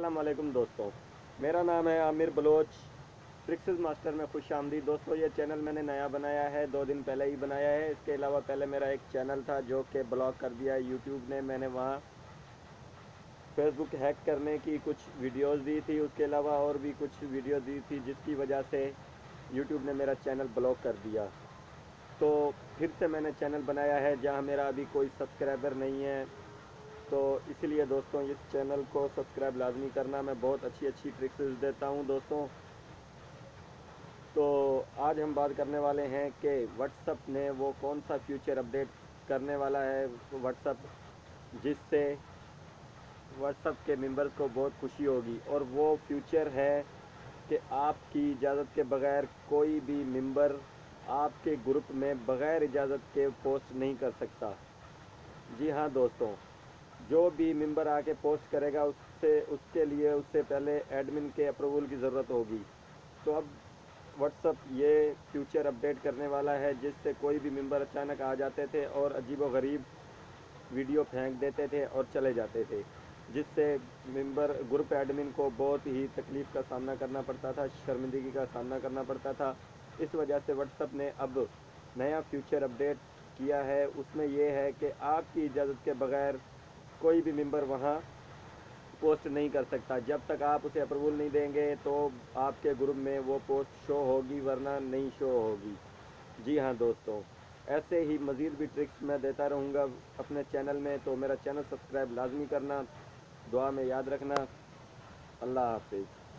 السلام علیکم دوستوں میرا نام ہے عامر بلوچ۔ ٹرکسز ماسٹر میں خوش آمدید۔ دوستوں یہ چینل میں نے نیا بنایا ہے، دو دن پہلے ہی بنایا ہے۔ اس کے علاوہ پہلے میرا ایک چینل تھا جو کہ بلاک کر دیا ہے۔ یوٹیوب نے میں نے وہاں فیس بک ہیک کرنے کی کچھ ویڈیوز دی تھی۔ اس کے علاوہ اور بھی کچھ ویڈیو دی تھی، جس کی وجہ سے یوٹیوب نے میرا چینل بلاک کر دیا۔ تو پھر سے میں نے چینل بنایا ہے، جہاں میرا ابھی کوئی سبسکرائبر نہیں ہے۔ تو اسی لیے دوستوں اس چینل کو سبسکرائب لازمی کرنا میں بہت اچھی اچھی ٹرکس دیتا ہوں دوستوں۔ تو آج ہم بات کرنے والے ہیں کہ واٹس اپ نے وہ کون سا فیوچر اپڈیٹ کرنے والا ہے واٹس اپ جس سے واٹس اپ کے ممبرز کو بہت خوشی ہوگی۔ اور وہ فیوچر ہے کہ آپ کی اجازت کے بغیر کوئی بھی ممبر آپ کے گروپ میں بغیر اجازت کے پوسٹ نہیں کر سکتا۔ جی ہاں دوستوں۔ جو بھی ممبر آ کے پوسٹ کرے گا، اس سے، اس کے لیے، اس سے پہلے ایڈمن کے اپروول کی ضرورت ہوگی۔ تو اب واٹس اپ یہ فیوچر اپڈیٹ کرنے والا ہے، جس سے کوئی بھی ممبر اچانک آ جاتے تھے اور عجیب و غریب ویڈیو پھینک دیتے تھے اور چلے جاتے تھے، جس سے ممبر گروپ ایڈمن کو بہت ہی تکلیف کا سامنا کرنا پڑتا تھا، شرمندگی کا سامنا کرنا پڑتا تھا۔ اس وجہ سے واٹس اپ نے اب نیا فیوچر اپڈیٹ کیا ہے۔ اس میں یہ ہے کہ آپ کی اجازت کے بغیر کوئی بھی ممبر وہاں پوسٹ نہیں کر سکتا۔ جب تک آپ اسے اپروول نہیں دیں گے تو آپ کے گروپ میں وہ پوسٹ شو ہوگی، ورنہ نہیں شو ہوگی۔ جی ہاں دوستوں ایسے ہی مزید بھی ٹرکس میں دیتا رہوں گا اپنے چینل میں۔ تو میرا چینل سبسکرائب لازمی کرنا، دعا میں یاد رکھنا۔ اللہ حافظ۔